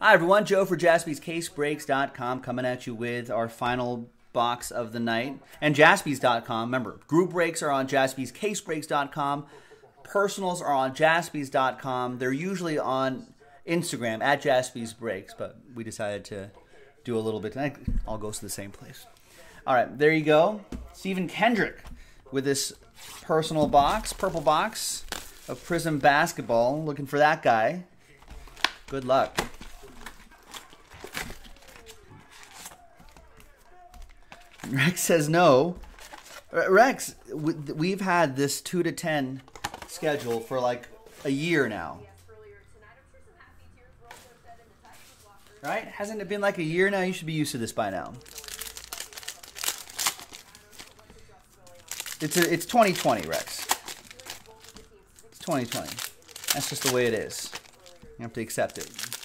Hi, everyone. Joe for jaspyscasebreaks.com coming at you with our final box of the night. And jaspys.com. Remember, group breaks are on jaspyscasebreaks.com. Personals are on jaspys.com. They're usually on Instagram at jaspysbreaks, but we decided to do a little bit. It all goes to the same place. All right, there you go. Stephen Kendrick with this personal box, purple box of Prizm Basketball. Looking for that guy. Good luck. Rex says no. Uh, Rex, we've had this 2 to 10 schedule for like a year now. Right? Hasn't it been like a year now? You should be used to this by now. It's a, it's 2020, Rex. It's 2020. That's just the way it is. You have to accept it.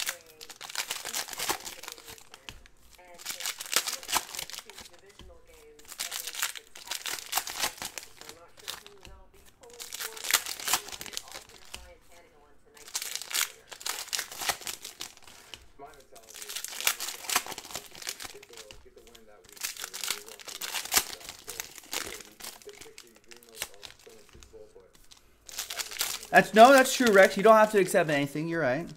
That's no, that's true, Rex. You don't have to accept anything. You're right.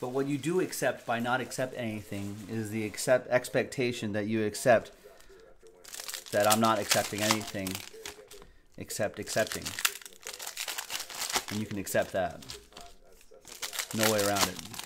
But what you do accept by not accept anything is the accept expectation that you accept that I'm not accepting anything except accepting. And you can accept that. No way around it.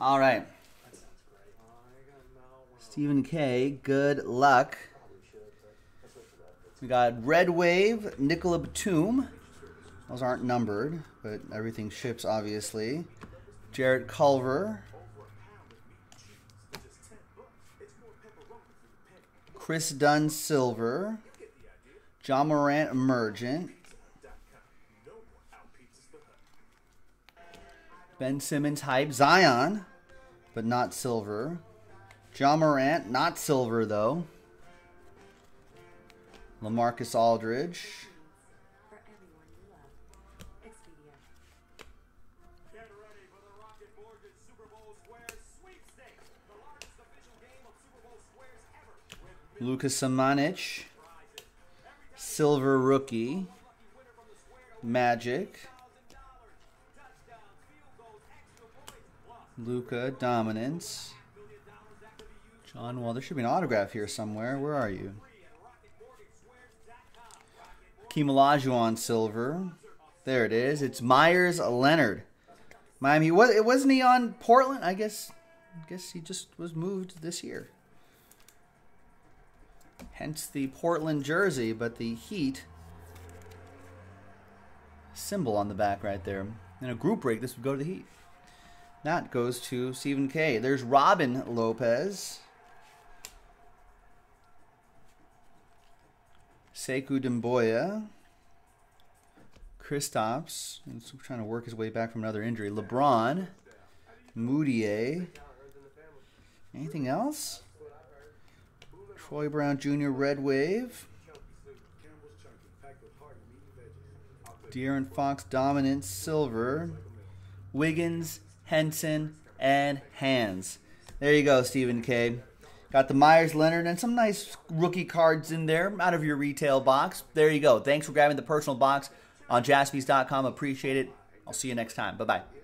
All right. Stephen K, good luck. We got Red Wave, Nicola Batum. Those aren't numbered, but everything ships, obviously. Jarrett Culver. Chris Dunn Silver. Ja Morant Emergent. Ben Simmons hype. Zion, but not silver. Ja Morant, not silver though. LaMarcus Aldridge. Lucas Samanic. Silver rookie. Magic. Luka, dominance. John Wall. There should be an autograph here somewhere. Where are you? Hakeem Olajuwon silver. There it is. It's Meyers Leonard. Miami. Was it wasn't he on Portland? I guess. I guess he just was moved this year. Hence the Portland jersey, but the Heat symbol on the back right there. In a group break, this would go to the Heat. That goes to Stephen K. There's Robin Lopez. Sekou Doumbouya. Kristaps. trying to work his way back from another injury. LeBron. Mudiay. Anything else? Troy Brown Jr. Red Wave. De'Aaron Fox Dominance Silver. Wiggins Henson, and Hands. There you go, Stephen K. Got the Meyers Leonard and some nice rookie cards in there out of your retail box. There you go. Thanks for grabbing the personal box on jaspys.com. Appreciate it. I'll see you next time. Bye bye.